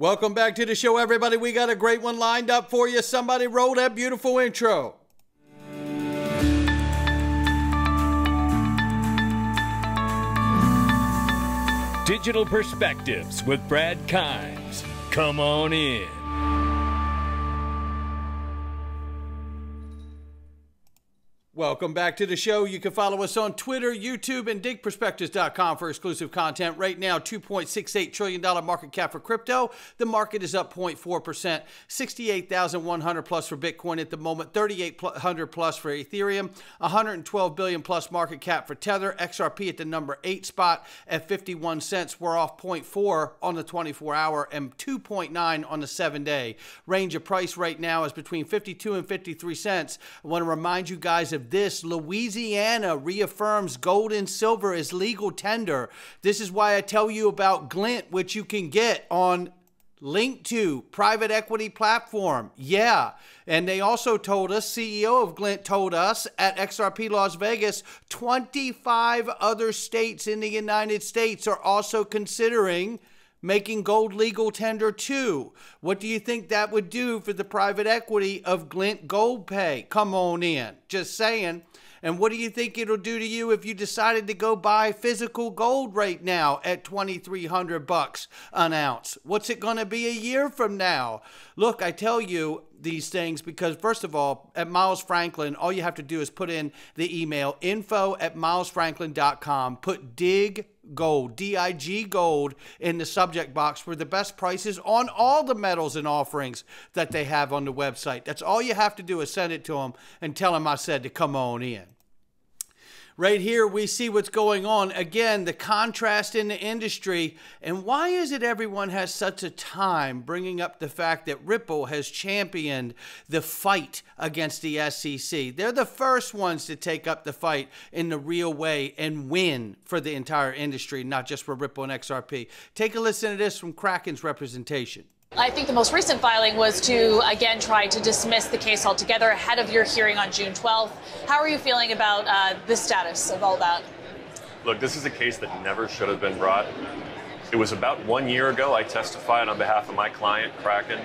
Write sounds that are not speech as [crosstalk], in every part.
Welcome back to the show, everybody. We got a great one lined up for you. Somebody roll that beautiful intro. Digital Perspectives with Brad Kimes. Come on in. Welcome back to the show. You can follow us on Twitter, YouTube, and digperspectives.com for exclusive content. Right now, $2.68 trillion market cap for crypto. The market is up 0.4%, 68,100 plus for Bitcoin at the moment, 3,800 plus for Ethereum, 112 billion plus market cap for Tether. XRP at the number eight spot at 51 cents. We're off 0.4 on the 24 hour and 2.9 on the seven day. Range of price right now is between 52 and 53 cents. I want to remind you guys of this, Louisiana reaffirms gold and silver as legal tender. This is why I tell you about Glint, which you can get on Linqto private equity platform. Yeah. And they also told us, CEO of Glint told us at XRP Las Vegas, 25 other states in the United States are also considering making gold legal tender too. What do you think that would do for the private equity of Glint Gold Pay? Come on in. Just saying. And what do you think it'll do to you if you decided to go buy physical gold right now at 2300 bucks an ounce? What's it going to be a year from now? Look, I tell you these things because first of all, at Miles Franklin, all you have to do is put in the email info at milesfranklin.com, put dig gold, DIG gold in the subject box for the best prices on all the medals and offerings that they have on the website. That's all you have to do is send it to them and tell them I said to come on in. Right here, we see what's going on. Again, the contrast in the industry. And why is it everyone has such a time bringing up the fact that Ripple has championed the fight against the SEC? They're the first ones to take up the fight in the real way and win for the entire industry, not just for Ripple and XRP. Take a listen to this from Kraken's representation. I think the most recent filing was to again try to dismiss the case altogether ahead of your hearing on June 12th. How are you feeling about uh, the status of all that? Look, this is a case that never should have been brought. It was about one year ago I testified on behalf of my client, Kraken,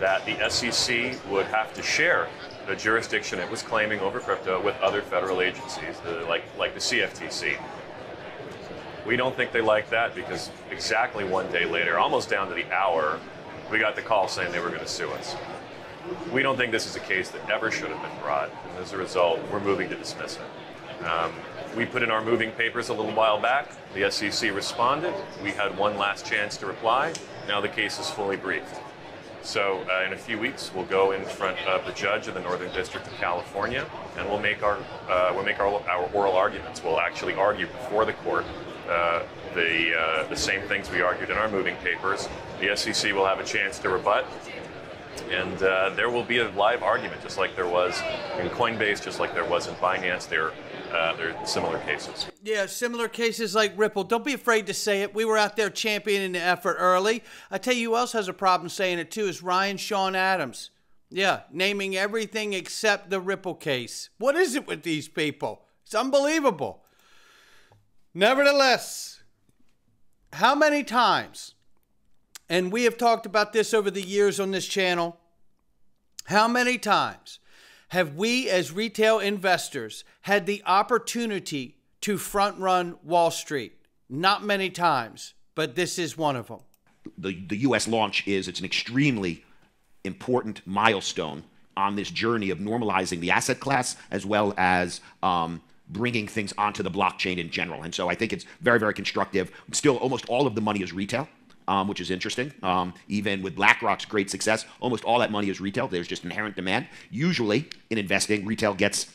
that the SEC would have to share the jurisdiction it was claiming over crypto with other federal agencies, the, like, like the CFTC. We don't think they like that because exactly one day later, almost down to the hour, we got the call saying they were going to sue us. We don't think this is a case that ever should have been brought, and as a result, we're moving to dismiss it. Um, we put in our moving papers a little while back. The SEC responded. We had one last chance to reply. Now the case is fully briefed. So uh, in a few weeks, we'll go in front of the judge of the Northern District of California, and we'll make our uh, we'll make our, our oral arguments. We'll actually argue before the court uh, the, uh, the same things we argued in our moving papers. The SEC will have a chance to rebut, and uh, there will be a live argument, just like there was in Coinbase, just like there was in Binance. There, uh, are similar cases. Yeah, similar cases like Ripple. Don't be afraid to say it. We were out there championing the effort early. I tell you who else has a problem saying it too is Ryan Sean Adams. Yeah, naming everything except the Ripple case. What is it with these people? It's unbelievable. Nevertheless, how many times, and we have talked about this over the years on this channel, how many times have we as retail investors had the opportunity to front run Wall Street? Not many times, but this is one of them. The, the US launch is it's an extremely important milestone on this journey of normalizing the asset class as well as um, bringing things onto the blockchain in general. And so I think it's very, very constructive. Still, almost all of the money is retail. Um, which is interesting. Um, even with BlackRock's great success, almost all that money is retail. There's just inherent demand. Usually, in investing, retail gets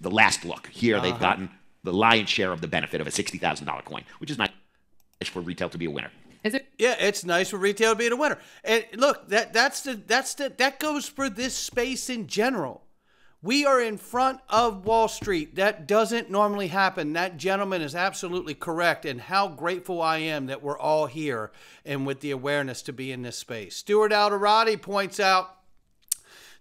the last look. Here, uh-huh. they've gotten the lion's share of the benefit of a sixty thousand dollar coin, which is nice for retail to be a winner. Is it? Yeah, it's nice for retail to be a winner. And look, that that's the that's the that goes for this space in general. We are in front of Wall Street. That doesn't normally happen. That gentleman is absolutely correct. And how grateful I am that we're all here and with the awareness to be in this space. Stuart Alderoty points out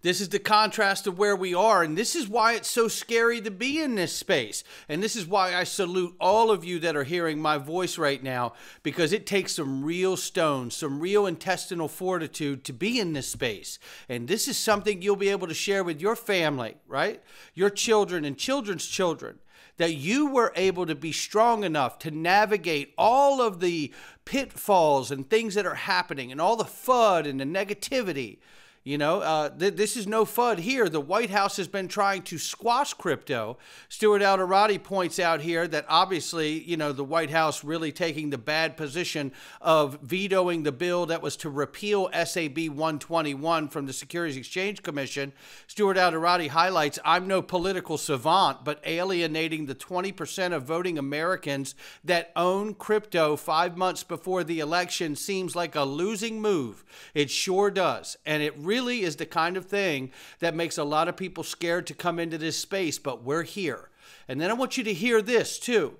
This is the contrast of where we are. And this is why it's so scary to be in this space. And this is why I salute all of you that are hearing my voice right now, because it takes some real stones, some real intestinal fortitude to be in this space. And this is something you'll be able to share with your family, right? Your children and children's children that you were able to be strong enough to navigate all of the pitfalls and things that are happening and all the FUD and the negativity you know, uh, th- this is no FUD here. The White House has been trying to squash crypto. Stuart Alderoty points out here that obviously, you know, the White House really taking the bad position of vetoing the bill that was to repeal SAB 121 from the Securities Exchange Commission. Stuart Alderoty highlights I'm no political savant, but alienating the 20% of voting Americans that own crypto five months before the election seems like a losing move. It sure does. And it really really is the kind of thing that makes a lot of people scared to come into this space, but we're here. And then I want you to hear this too,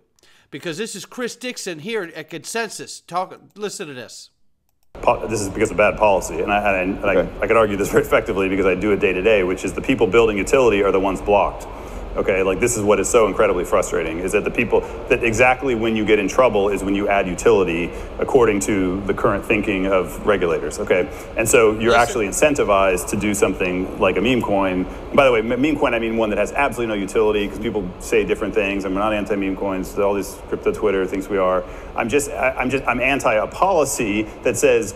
because this is Chris Dixon here at Consensus. Talk, listen to this. This is because of bad policy, and I, and I, okay. I, I could argue this very effectively because I do it day to day, which is the people building utility are the ones blocked okay like this is what is so incredibly frustrating is that the people that exactly when you get in trouble is when you add utility according to the current thinking of regulators okay? And so you're actually incentivized to do something like a meme coin. By the way meme coin i mean one that has absolutely no utility because people say different things. I'm not anti meme coins all these crypto twitter thinks we are. I'm just i'm just i'm anti a policy that says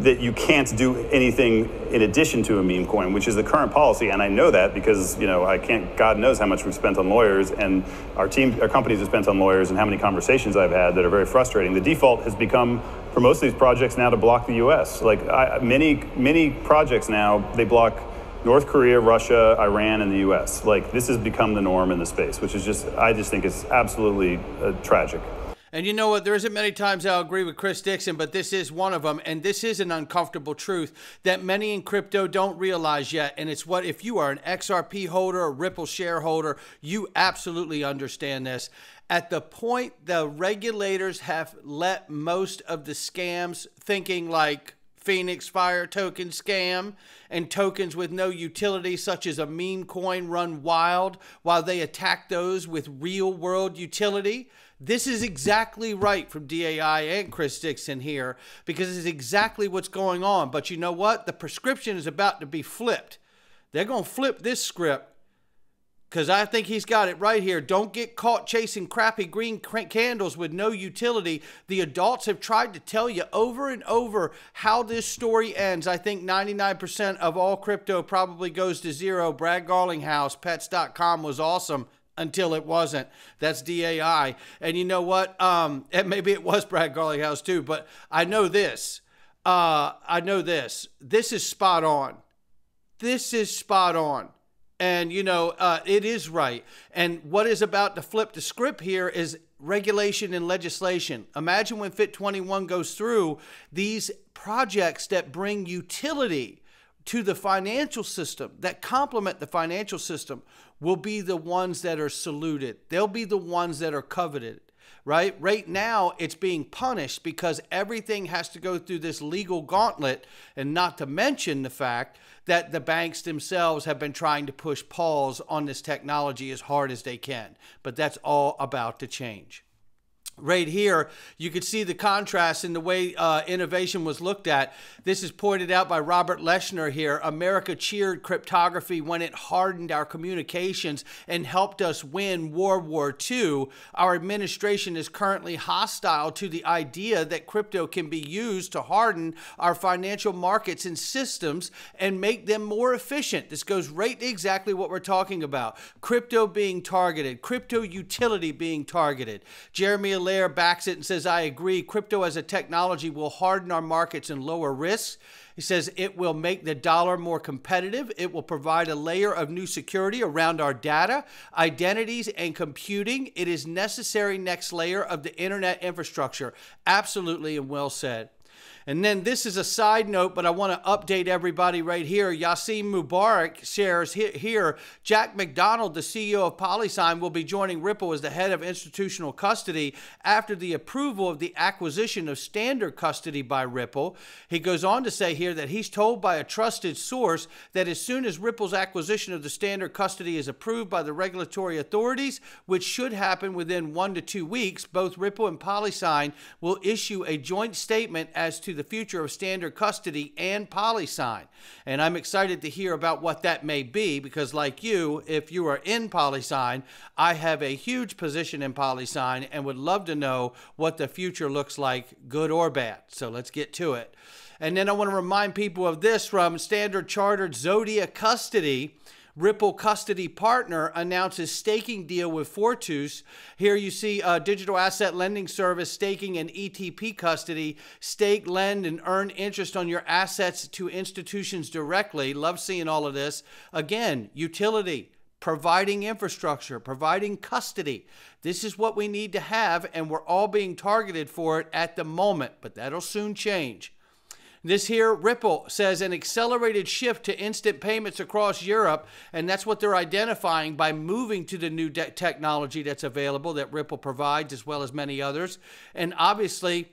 that you can't do anything in addition to a meme coin, which is the current policy. And I know that because, you know, I can't, God knows how much we've spent on lawyers and our team, our companies have spent on lawyers and how many conversations I've had that are very frustrating. The default has become for most of these projects now to block the US. Like I, many, many projects now, they block North Korea, Russia, Iran, and the US. Like this has become the norm in the space, which is just, I just think is absolutely uh, tragic. And you know what? There isn't many times I'll agree with Chris Dixon, but this is one of them. And this is an uncomfortable truth that many in crypto don't realize yet. And it's what, if you are an XRP holder, a Ripple shareholder, you absolutely understand this. At the point the regulators have let most of the scams thinking like Phoenix Fire token scam and tokens with no utility, such as a meme coin, run wild while they attack those with real world utility. This is exactly right from DAI and Chris Dixon here because it's exactly what's going on. But you know what? The prescription is about to be flipped. They're going to flip this script because I think he's got it right here. Don't get caught chasing crappy green candles with no utility. The adults have tried to tell you over and over how this story ends. I think 99% of all crypto probably goes to zero. Brad Garlinghouse, pets.com was awesome until it wasn't. That's DAI. And you know what? Um, and maybe it was Brad Garlinghouse too, but I know this. Uh, I know this. This is spot on. This is spot on. And, you know, uh, it is right. And what is about to flip the script here is regulation and legislation. Imagine when FIT21 goes through these projects that bring utility to the financial system, that complement the financial system, will be the ones that are saluted. They'll be the ones that are coveted, right? Right now, it's being punished because everything has to go through this legal gauntlet, and not to mention the fact that the banks themselves have been trying to push pause on this technology as hard as they can. But that's all about to change right here, you could see the contrast in the way uh, innovation was looked at. This is pointed out by Robert Leshner here. America cheered cryptography when it hardened our communications and helped us win World War II. Our administration is currently hostile to the idea that crypto can be used to harden our financial markets and systems and make them more efficient. This goes right to exactly what we're talking about. Crypto being targeted, crypto utility being targeted. Jeremy Allaire backs it and says, I agree. Crypto as a technology will harden our markets and lower risks. He says it will make the dollar more competitive. It will provide a layer of new security around our data, identities, and computing. It is necessary next layer of the internet infrastructure. Absolutely and well said. And then this is a side note, but I want to update everybody right here. Yassin Mobarak shares here Jack McDonald, the CEO of PolySign, will be joining Ripple as the head of institutional custody after the approval of the acquisition of standard custody by Ripple. He goes on to say here that he's told by a trusted source that as soon as Ripple's acquisition of the standard custody is approved by the regulatory authorities, which should happen within one to two weeks, both Ripple and PolySign will issue a joint statement as to the future of standard custody and PolySign. And I'm excited to hear about what that may be because, like you, if you are in PolySign, I have a huge position in PolySign and would love to know what the future looks like, good or bad. So let's get to it. And then I want to remind people of this from Standard Chartered Zodia Custody. Ripple Custody Partner announces staking deal with Fortus. Here you see a digital asset lending service staking and ETP custody. Stake, lend, and earn interest on your assets to institutions directly. Love seeing all of this. Again, utility, providing infrastructure, providing custody. This is what we need to have, and we're all being targeted for it at the moment, but that'll soon change. This here, Ripple says an accelerated shift to instant payments across Europe, and that's what they're identifying by moving to the new technology that's available that Ripple provides, as well as many others. And obviously,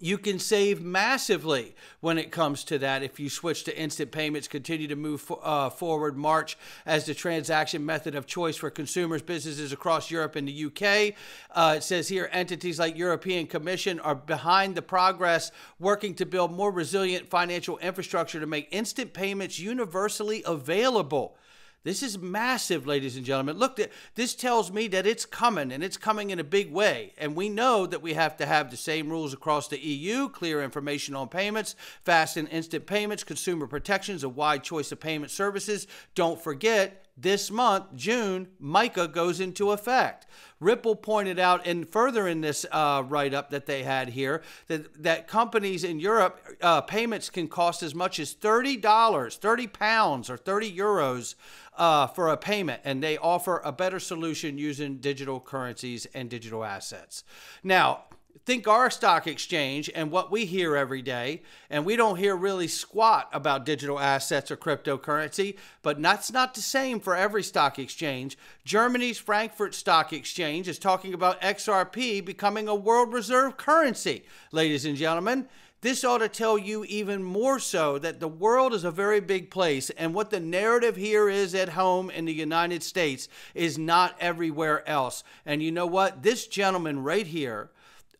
you can save massively when it comes to that if you switch to instant payments continue to move uh, forward march as the transaction method of choice for consumers businesses across europe and the uk uh, it says here entities like european commission are behind the progress working to build more resilient financial infrastructure to make instant payments universally available this is massive, ladies and gentlemen. Look, this tells me that it's coming and it's coming in a big way. And we know that we have to have the same rules across the EU, clear information on payments, fast and instant payments, consumer protections, a wide choice of payment services. Don't forget, this month, June, MiCA goes into effect. Ripple pointed out, and further in this uh, write up that they had here, that, that companies in Europe, uh, payments can cost as much as $30, 30 pounds, or 30 euros uh, for a payment, and they offer a better solution using digital currencies and digital assets. Now, think our stock exchange and what we hear every day, and we don't hear really squat about digital assets or cryptocurrency, but that's not the same for every stock exchange. Germany's Frankfurt Stock Exchange is talking about XRP becoming a world reserve currency, ladies and gentlemen. This ought to tell you even more so that the world is a very big place, and what the narrative here is at home in the United States is not everywhere else. And you know what? This gentleman right here,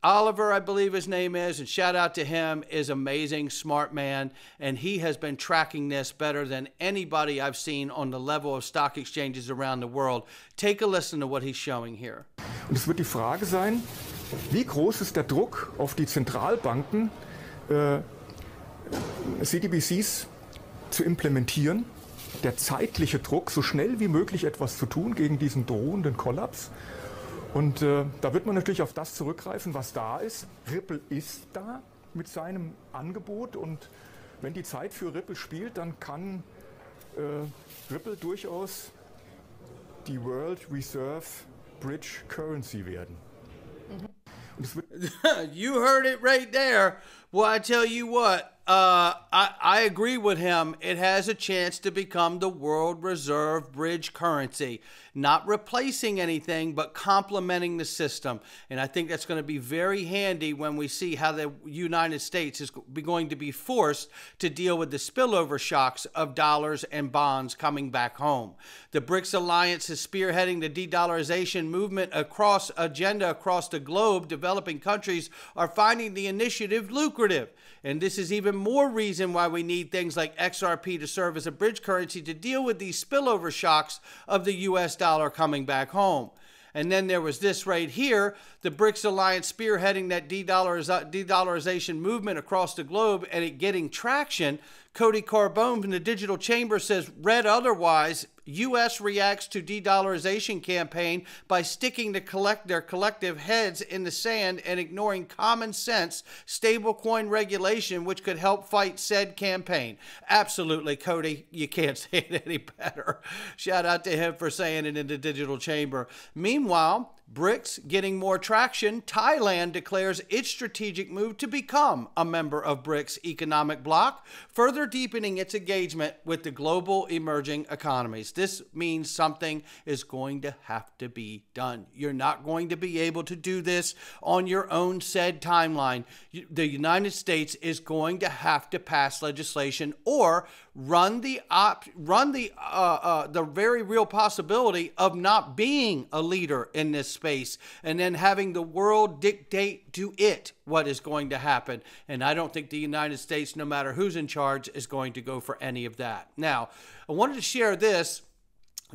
Oliver, I believe his name is, and shout out to him, is amazing, smart man, and he has been tracking this better than anybody I've seen on the level of stock exchanges around the world. Take a listen to what he's showing here. Und es wird die Frage sein, wie groß ist der Druck auf die Zentralbanken, äh, CBDCs zu implementieren, der zeitliche Druck, so schnell wie möglich etwas zu tun gegen diesen drohenden Kollaps. Und äh, da wird man natürlich auf das zurückgreifen, was da ist. Ripple ist da mit seinem Angebot und wenn die Zeit für Ripple spielt, dann kann äh, Ripple durchaus die World Reserve Bridge Currency werden. [laughs] you heard it right there. Well, I tell you what, uh, I, I agree with him. It has a chance to become the world reserve bridge currency, not replacing anything, but complementing the system. And I think that's going to be very handy when we see how the United States is going to be forced to deal with the spillover shocks of dollars and bonds coming back home. The BRICS alliance is spearheading the de-dollarization movement across agenda across the globe. Developing countries are finding the initiative lucrative. And this is even more reason why we need things like XRP to serve as a bridge currency to deal with these spillover shocks of the US dollar coming back home. And then there was this right here the BRICS alliance spearheading that de-dollarization movement across the globe and it getting traction. Cody Carbone from the Digital Chamber says, read otherwise, U.S. reacts to de-dollarization campaign by sticking to collect their collective heads in the sand and ignoring common sense stablecoin regulation, which could help fight said campaign. Absolutely, Cody, you can't [laughs] say it any better. Shout out to him for saying it in the Digital Chamber. Meanwhile, BRICS getting more traction, Thailand declares its strategic move to become a member of BRICS economic bloc, further deepening its engagement with the global emerging economies. This means something is going to have to be done. You're not going to be able to do this on your own said timeline. The United States is going to have to pass legislation or run the op- run the uh, uh, the very real possibility of not being a leader in this space and then having the world dictate to it what is going to happen. And I don't think the United States, no matter who's in charge, is going to go for any of that. Now, I wanted to share this.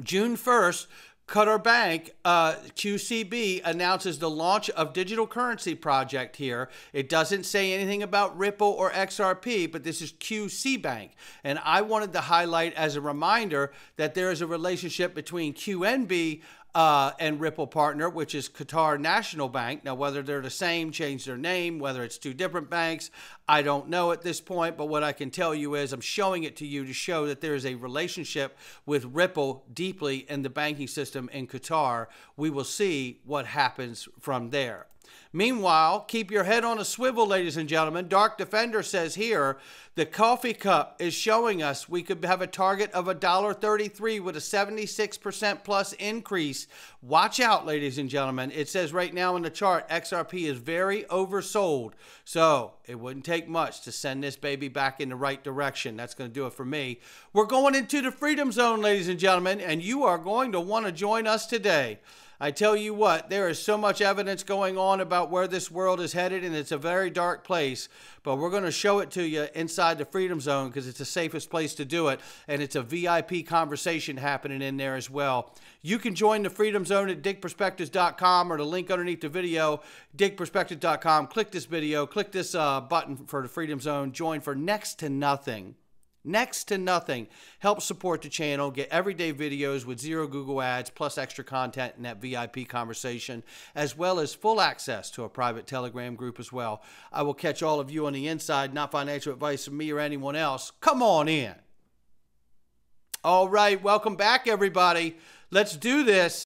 June 1st, Qatar Bank, uh, QCB, announces the launch of digital currency project here. It doesn't say anything about Ripple or XRP, but this is QC Bank. And I wanted to highlight as a reminder that there is a relationship between QNB uh, and Ripple partner, which is Qatar National Bank. Now, whether they're the same, change their name, whether it's two different banks, I don't know at this point. But what I can tell you is I'm showing it to you to show that there is a relationship with Ripple deeply in the banking system in Qatar. We will see what happens from there. Meanwhile, keep your head on a swivel, ladies and gentlemen. Dark Defender says here the coffee cup is showing us we could have a target of $1.33 with a 76% plus increase. Watch out, ladies and gentlemen. It says right now in the chart XRP is very oversold. So it wouldn't take much to send this baby back in the right direction. That's going to do it for me. We're going into the freedom zone, ladies and gentlemen, and you are going to want to join us today. I tell you what, there is so much evidence going on about where this world is headed, and it's a very dark place. But we're going to show it to you inside the Freedom Zone because it's the safest place to do it, and it's a VIP conversation happening in there as well. You can join the Freedom Zone at digperspectives.com or the link underneath the video, digperspectives.com. Click this video, click this uh, button for the Freedom Zone, join for next to nothing next to nothing. Help support the channel, get everyday videos with zero Google ads, plus extra content in that VIP conversation, as well as full access to a private Telegram group as well. I will catch all of you on the inside, not financial advice from me or anyone else. Come on in. All right, welcome back, everybody. Let's do this.